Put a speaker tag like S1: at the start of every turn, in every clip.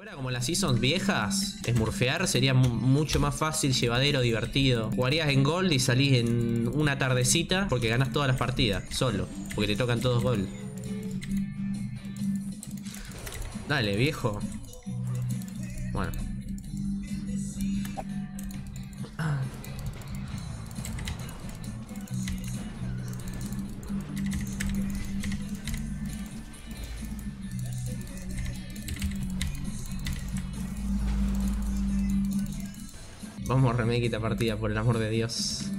S1: fuera como las seasons viejas, smurfear sería mu- mucho más fácil, llevadero, divertido. Jugarías en gold y salís en una tardecita porque ganás todas las partidas, solo. Porque te tocan todos gold. Dale, viejo. Bueno. A remake esta partida, por el amor de Dios.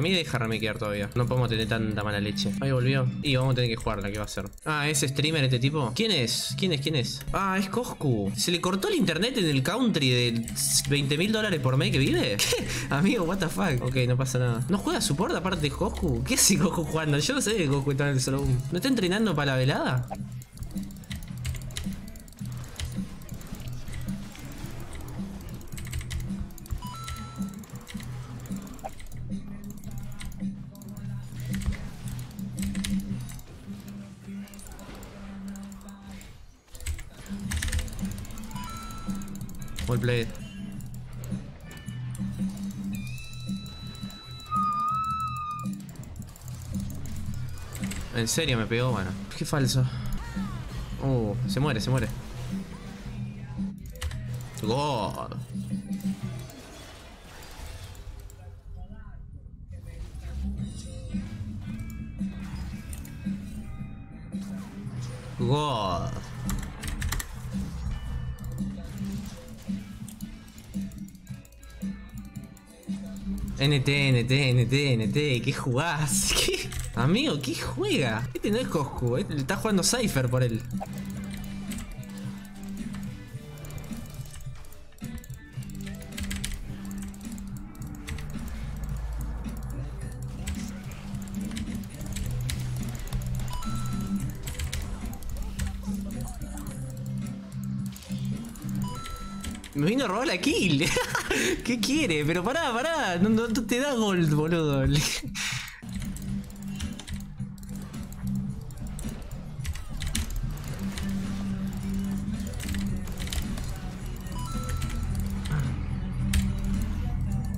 S1: Para mí deja remakear todavía. No podemos tener tanta mala leche. Ahí volvió. Y vamos a tener que jugarla, ¿qué va a hacer? Ah, ¿es streamer este tipo? ¿Quién es? ¿Quién es? ¿Quién es? Ah, es Coscu. ¿Se le cortó el internet en el country de 20 mil dólares por mes que vive? ¿Qué? Amigo, what the fuck. Ok, no pasa nada. ¿No juega support aparte de Coscu? ¿Qué hace Coscu jugando? Yo no sé que Coscu está en el solo. ¿No está entrenando para la velada? En serio me pegó, bueno. Qué falso. Uh, se muere, se muere. God. God. NT, NT, NT, NT, ¿qué jugás? ¿Qué? Amigo, ¿qué juega? Este no es Coscu, este está jugando Cypher por él. Me vino a robar la kill. ¿Qué quiere? Pero pará, pará. No, te da gold, boludo.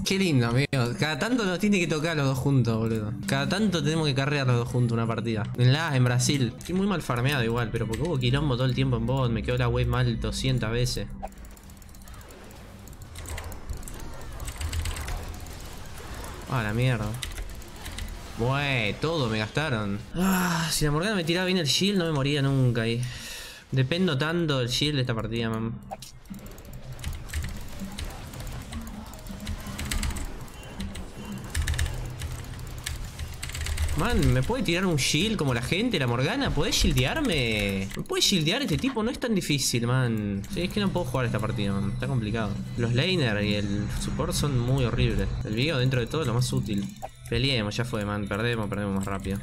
S1: Qué lindo, amigo. Cada tanto nos tiene que tocar los dos juntos, boludo. Cada tanto tenemos que carrear los dos juntos una partida. En la, en Brasil. Estoy muy mal farmeado igual, pero porque hubo quilombo todo el tiempo en bot. Me quedó la wave mal 200 veces. Ah, la mierda. Bueh, todo me gastaron. Ah, si la Morgana me tiraba bien el shield, no me moría nunca ahí. Dependo tanto del shield de esta partida, man. Man, ¿me puede tirar un shield como la gente, la Morgana? ¿Podés shieldearme? ¿Me puede shieldear este tipo? No es tan difícil, man. Sí, es que no puedo jugar esta partida, man. Está complicado. Los laner y el support son muy horribles. El video dentro de todo es lo más útil. Peleemos, ya fue, man. Perdemos, perdemos más rápido.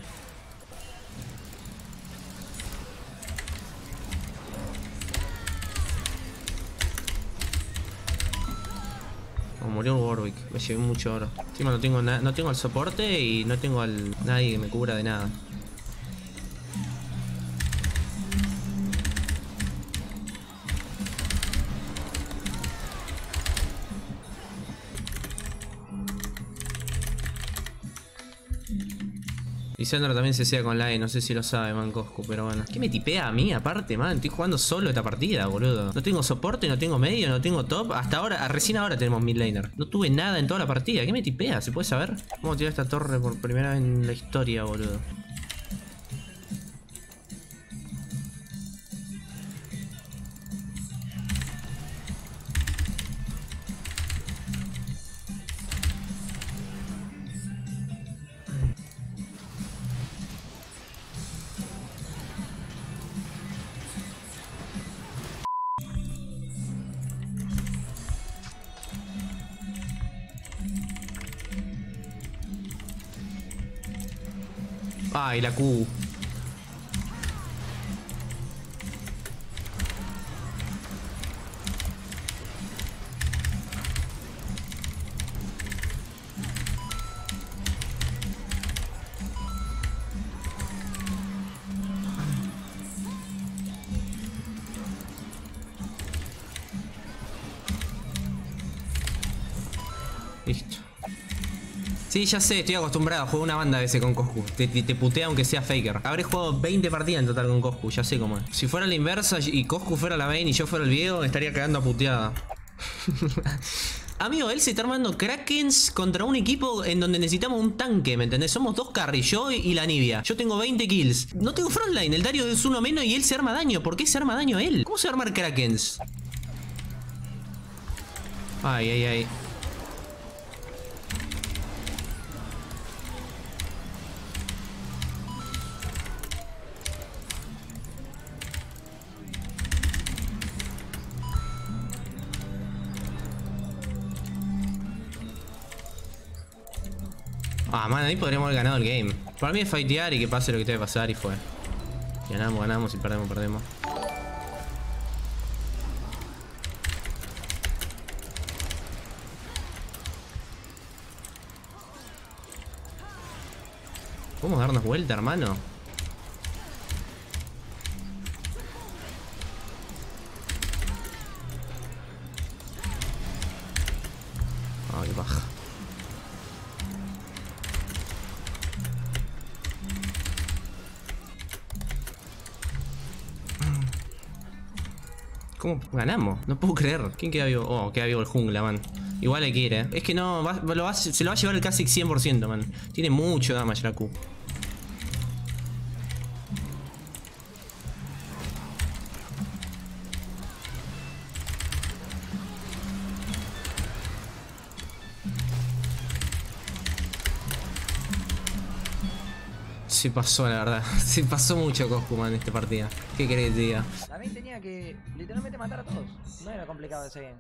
S1: Murió Warwick, me llevé mucho oro. Encima no tengo no tengo el soporte y no tengo al nadie que me cubra de nada. Lisandro también se sea con la E, no sé si lo sabe, man, Coscu, pero bueno. ¿Qué me tipea a mí aparte, man? Estoy jugando solo esta partida, boludo. No tengo soporte, no tengo medio, no tengo top. Hasta ahora, recién ahora tenemos mid laner. No tuve nada en toda la partida. ¿Qué me tipea? ¿Se puede saber? ¿Cómo tirar esta torre por primera vez en la historia, boludo? Vai, la Q. Nicht. Sí, ya sé, estoy acostumbrado. Juego una banda a veces con Coscu. Te, te, te putea aunque sea faker. Habré jugado 20 partidas en total con Coscu, ya sé cómo es. Si fuera la inversa y Coscu fuera la main y yo fuera el viejo, estaría cagando a puteada. Amigo, él se está armando Krakens contra un equipo en donde necesitamos un tanque, ¿me entendés? Somos dos carries, yo y la Nibia. Yo tengo 20 kills. No tengo frontline, el Dario es uno menos y él se arma daño. ¿Por qué se arma daño él? ¿Cómo se va a armar Krakens? Ay, ay, ay. Man, ahí podríamos haber ganado el game. Para mí es fightear y que pase lo que que pasar y fue. Ganamos, ganamos y perdemos, perdemos. ¿Podemos darnos vuelta, hermano? ¿Cómo ganamos? No puedo creer. ¿Quién queda vivo? Oh, queda vivo el jungla, man. Igual hay que ir, eh. Es que no, se lo va a llevar el casi 100%, man. Tiene mucho damage la Q. Se pasó, la verdad. Se pasó mucho Coscu, man, en esta partida. ¿Qué querés que
S2: Vayne tenía que literalmente matar a todos. No era complicado ese game.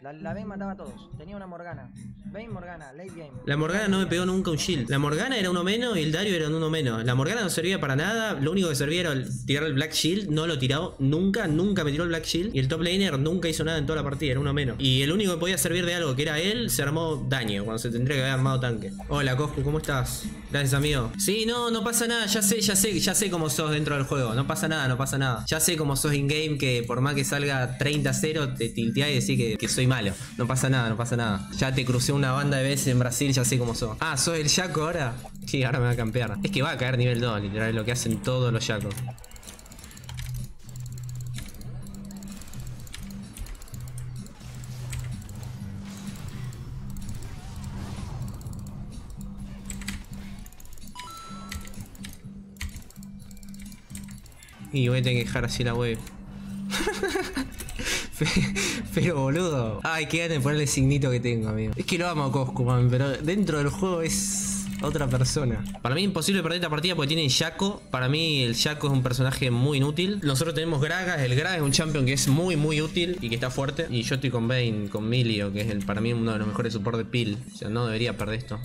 S2: La, la Vayne mataba a todos. Tenía una Morgana. Vayne Morgana, late game.
S1: La Morgana no me pegó nunca un shield. La Morgana era uno menos y el Dario era un uno menos. La Morgana no servía para nada. Lo único que servía era tirar el Black Shield. No lo tiró nunca, nunca me tiró el Black Shield. Y el top laner nunca hizo nada en toda la partida, era uno menos. Y el único que podía servir de algo, que era él, se armó daño cuando se tendría que haber armado tanque. Hola, Coscu, ¿cómo estás? Gracias, amigo. Sí, no, no pasa nada. Ya sé, ya sé, ya sé cómo sos dentro del juego. No pasa nada, no pasa nada. Ya sé cómo sos in-game que por más que salga 30-0, te tilteás y decís que, que soy malo. No pasa nada, no pasa nada. Ya te crucé una banda de veces en Brasil, ya sé cómo sos. Ah, ¿sos el Yaco ahora? Sí, ahora me va a campear. Es que va a caer nivel 2, literal, lo que hacen todos los Yacos. Y voy a tener que dejar así la web. Pe- Pero boludo. Ay, qué ganas de ponerle el signito que tengo, amigo. Es que lo amo a Coscu, man, pero dentro del juego es otra persona. Para mí es imposible perder esta partida porque tienen Shaco. Para mí el Shaco es un personaje muy inútil. Nosotros tenemos Gragas. El Gragas es un champion que es muy, muy útil y que está fuerte. Y yo estoy con Bane, con Milio, que es el, para mí uno de los mejores support de Peel. O sea, no debería perder esto.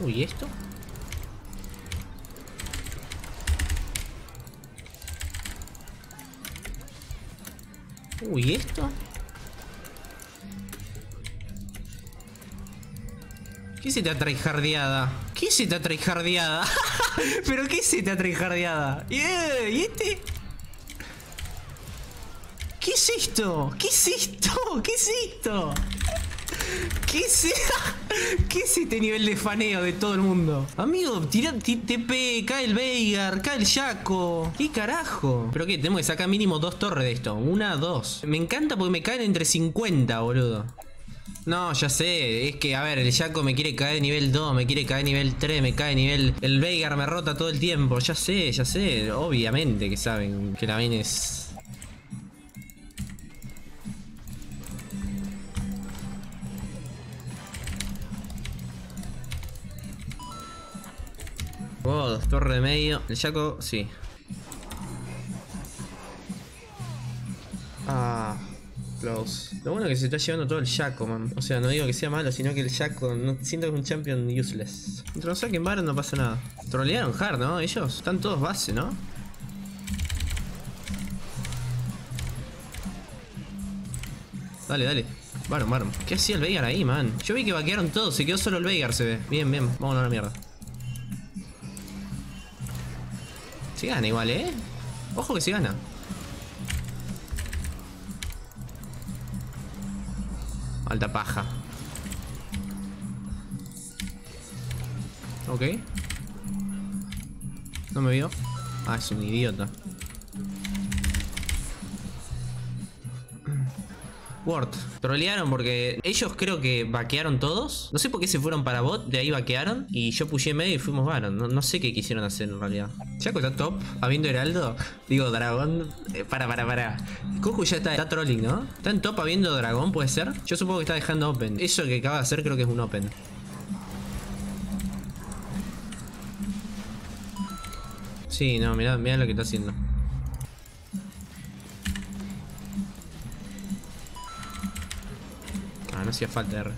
S1: Uy, ¿y esto? Uy, ¿y esto? ¿Qué se te ha tryhardeada? ¿Qué se te ha tryhardeada? ¿Pero qué se te ha tryhardeada? Yeah, ¿Y este? ¿Qué es esto? ¿Qué es esto? ¿Qué es esto? ¿Qué es, ¿Qué es este nivel de faneo de todo el mundo? Amigo, tira ti- TP, cae el Veigar, cae el Yaco. ¿Qué carajo? ¿Pero qué? Tenemos que sacar mínimo dos torres de esto. Una, dos. Me encanta porque me caen entre 50, boludo. No, ya sé, es que, a ver, el Yaco me quiere caer nivel 2, me quiere caer nivel 3, me cae nivel... El Veigar me rota todo el tiempo, ya sé, ya sé, obviamente que saben que la es... Oh, torre de medio. El Yaco, sí. Ah. Close. Lo bueno es que se está llevando todo el Jaco, man. O sea, no digo que sea malo, sino que el Jaco no, siento que es un champion useless. Mientras no saquen Baron no pasa nada. Trolearon hard, ¿no? Ellos están todos base, ¿no? Dale, dale. Baron, Baron. ¿Qué hacía el Veigar ahí, man? Yo vi que vaquearon todos, se quedó solo el Veigar, se ve. Bien, bien. Vámonos a la mierda. Se gana igual, ¿eh? Ojo que se gana. Alta paja. Ok. No me vio. Ah, es un idiota. Word. Trolearon porque ellos creo que vaquearon todos. No sé por qué se fueron para bot, de ahí vaquearon. Y yo pushé medio y fuimos Baron. No, no sé qué quisieron hacer en realidad. Chaco está top, habiendo Heraldo. Digo, Dragón. Eh, para, para, para. Goku ya está, está trolling, ¿no? Está en top habiendo Dragón, puede ser. Yo supongo que está dejando open. Eso que acaba de hacer creo que es un open. Sí, no, mirá, mirá lo que está haciendo. Hacía falta R.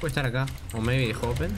S1: Puede estar acá. O maybe dejó open.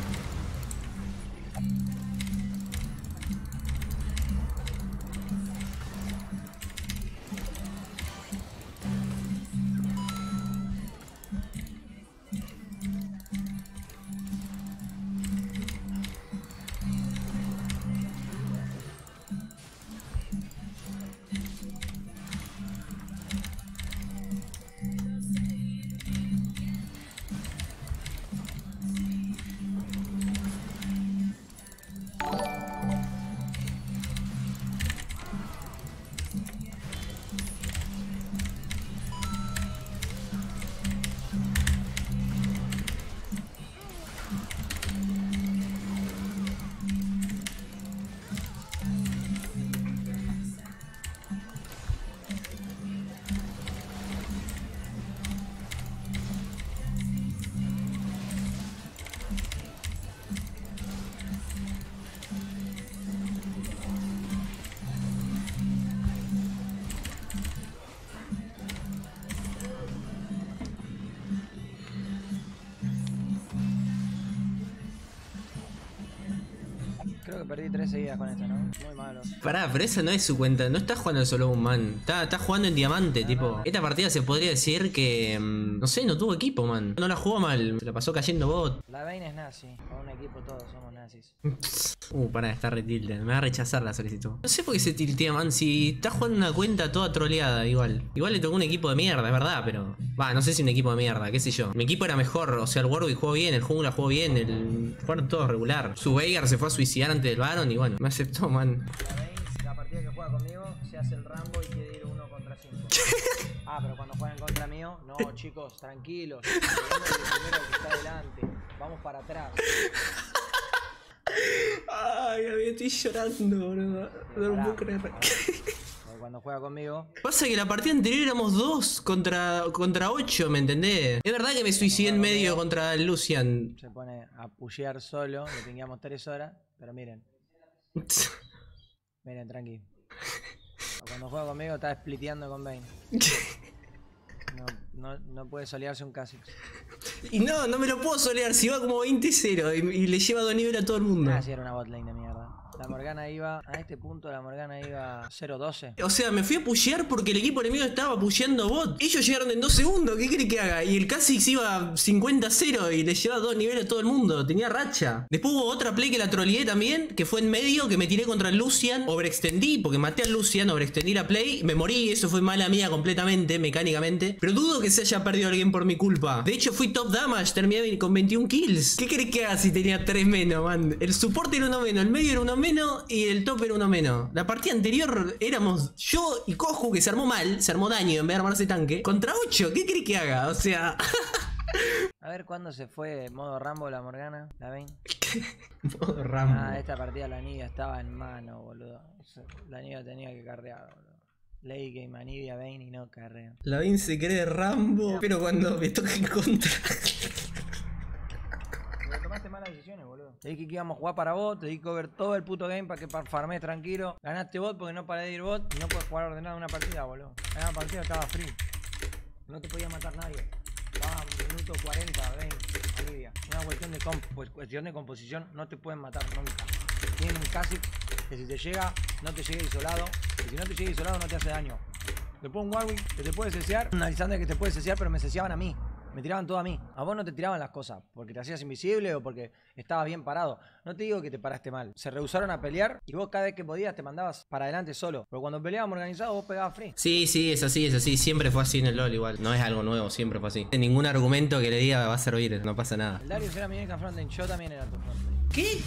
S2: Que perdí tres seguidas con esto, ¿no? Muy malo.
S1: Pará, pero esa no es su cuenta, no está jugando solo un man, está, está jugando en diamante, tipo. Esta partida se podría decir que. mm, No sé, no tuvo equipo, man. No la jugó mal, se la pasó cayendo bot.
S2: La Vayne es nazi. Con un equipo todos somos nazis.
S1: Uh, pará, está re tilde. Me va a rechazar la solicitud. No sé por qué se tiltea, man. Si está jugando una cuenta toda troleada, igual. Igual le tocó un equipo de mierda, es verdad, pero. Va, no sé si un equipo de mierda, qué sé yo. Mi equipo era mejor, o sea, el Warwick jugó bien, el jungla jugó bien, el. Jugaron todo regular. Su Veigar se fue a suicidar antes del Baron y bueno, me aceptó, man.
S2: La partida que juega conmigo, se hace el Rambo y quiere ir uno contra cinco. ah, pero cuando juegan contra mío, no, chicos, tranquilos. El primero que está adelante. Vamos para atrás.
S1: Ay, estoy llorando, boludo. No lo puedo creer.
S2: Cuando juega conmigo,
S1: Pasa que la partida anterior éramos dos contra, contra ocho, ¿me entendés? Es verdad que me suicidé en medio contra Lucian.
S2: se pone a pushear solo. Le teníamos tres horas. Pero miren, miren, tranqui. Cuando juega conmigo está spliteando con Vayne. No, no, no puede solearse un Kha'Zix.
S1: Y no, no me lo puedo solear, si va como 20-0 y, y le lleva dos niveles a todo el mundo.
S2: Ah, sí, era una botlane de mierda. La Morgana iba, a este punto la Morgana iba 0-12.
S1: O sea, me fui a pushear porque el equipo enemigo estaba pusheando bot. Ellos llegaron en dos segundos, ¿qué quiere que haga? Y el Kha'Zix iba 50-0 y le lleva dos niveles a todo el mundo. Tenía racha. Después hubo otra play que la troleé también, que fue en medio, que me tiré contra Lucian. Overextendí, porque maté al Lucian, overextendí la play. Me morí, eso fue mala mía completamente, mecánicamente. Pero dudo que se haya perdido alguien por mi culpa. De hecho, fui top damage, terminé con 21 kills. ¿Qué querés que haga si tenía 3 menos, man? El soporte era uno menos, el medio era uno menos y el top era uno menos. La partida anterior éramos yo y Koju, que se armó mal, se armó daño en vez de armarse tanque, contra 8. ¿Qué querés que haga? O sea.
S2: A ver cuándo se fue modo Rambo la Morgana, la ven.
S1: Modo Rambo.
S2: Ah, esta partida la Nibia estaba en mano, boludo. La Nibia tenía que carrear, boludo. Ley Game a Nibia, Bane y no carrea.
S1: La Vin se cree Rambo, pero cuando me toca en contra.
S2: Decisiones, boludo. Te dije que íbamos a jugar para vos, te di cover todo el puto game para que farmes tranquilo. Ganaste bot porque no paré de ir bot y no puedes jugar ordenado una partida, boludo. En una partida estaba free. No te podía matar nadie. Estaba minuto 40, 20, alivia. Una cuestión de, pues, cuestión de composición, no te pueden matar nunca. Tienen un Kha'Zix que si te llega, no te llega isolado. Y si no te llega isolado, no te hace daño. Después un Warwick que te puede cesear, un Alexander que te puede cesear, pero me ceseaban a mí. Me tiraban todo a mí. A vos no te tiraban las cosas porque te hacías invisible o porque estabas bien parado. No te digo que te paraste mal. Se rehusaron a pelear y vos cada vez que podías te mandabas para adelante solo. Pero cuando peleábamos organizados, vos pegabas free.
S1: Sí, sí, es así, es así. Siempre fue así en el LOL igual. No es algo nuevo, siempre fue así. Ningún argumento que le diga va a servir, no pasa nada.
S2: El Darius era mi única frontline, yo también era tu frontline.
S1: ¿Qué?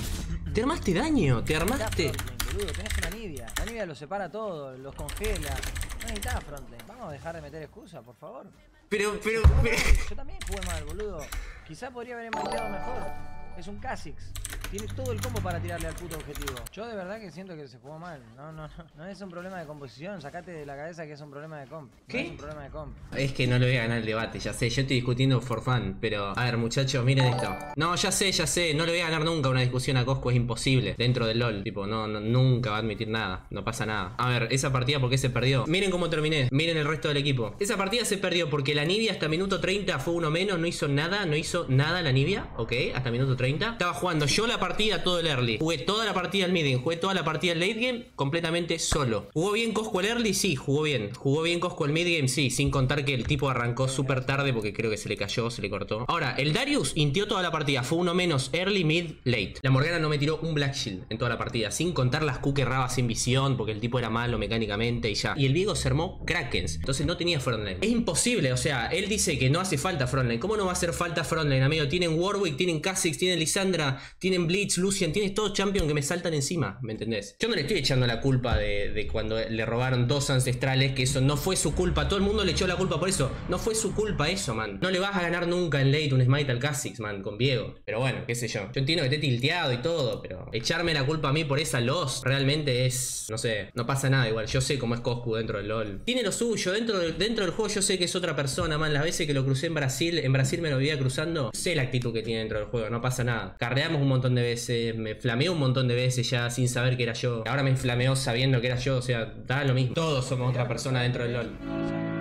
S1: Te armaste daño, te armaste.
S2: boludo, tenés una Nibia. La Nibia los separa todo, los congela. No necesitas frontline. Vamos a dejar de meter excusas, por favor.
S1: Pero, pero, pero.
S2: Yo también jugué mal, boludo. Quizá podría haber manejado mejor. Es un Kha'Zix. Tiene todo el combo para tirarle al puto objetivo. Yo de verdad que siento que se jugó mal. No, no, no. No es un problema de composición. Sacate de la cabeza que es un problema de comp. No
S1: ¿Qué?
S2: es un problema de comp.
S1: Es que no le voy a ganar el debate, ya sé, yo estoy discutiendo for fun, pero a ver muchachos, miren esto. No, ya sé, ya sé, no le voy a ganar nunca una discusión a Cosco, es imposible. Dentro del LOL, tipo, no, no, nunca va a admitir nada, no pasa nada. A ver, esa partida, ¿por qué se perdió? Miren cómo terminé, miren el resto del equipo. Esa partida se perdió porque la Nibia hasta minuto 30 fue uno menos, no hizo nada, no hizo nada la Nibia, ok, hasta minuto 30. Estaba jugando yo la partida todo el early, jugué toda la partida el mid jugué toda la partida el late game completamente solo. ¿Jugó bien Cosco el early? Sí, jugó bien. ¿Jugó bien Cosco el mid game? Sí, sin contar que el tipo arrancó súper tarde porque creo que se le cayó, se le cortó. Ahora, el Darius intió toda la partida, fue uno menos early, mid, late. La Morgana no me tiró un Black Shield en toda la partida, sin contar las Q que erraba sin visión porque el tipo era malo mecánicamente y ya. Y el Viego se armó Krakens, entonces no tenía frontline. Es imposible, o sea, él dice que no hace falta frontline. ¿Cómo no va a hacer falta frontline, amigo? Tienen Warwick, tienen Kha'Zix, tienen Lisandra, tienen Blitz, Lucian, tienes todos champion que me saltan encima, ¿me entendés? Yo no le estoy echando la culpa de, cuando le robaron dos ancestrales, que eso no fue su culpa. Todo el mundo le echó la culpa por eso. No fue su culpa eso, man. No le vas a ganar nunca en late un smite al Kha'Zix, man, con Viego. Pero bueno, qué sé yo. Yo entiendo que esté tilteado y todo, pero echarme la culpa a mí por esa loss realmente es, no sé, no pasa nada igual. Yo sé cómo es Coscu dentro del LoL. Tiene lo suyo, dentro, del- dentro del juego yo sé que es otra persona, man. Las veces que lo crucé en Brasil, en Brasil me lo veía cruzando, sé la actitud que tiene dentro del juego, no pasa nada. Carreamos un montón veces, me flameó un montón de veces ya sin saber que era yo. Ahora me flameó sabiendo que era yo, o sea, da lo mismo. Todos somos otra persona dentro del LoL.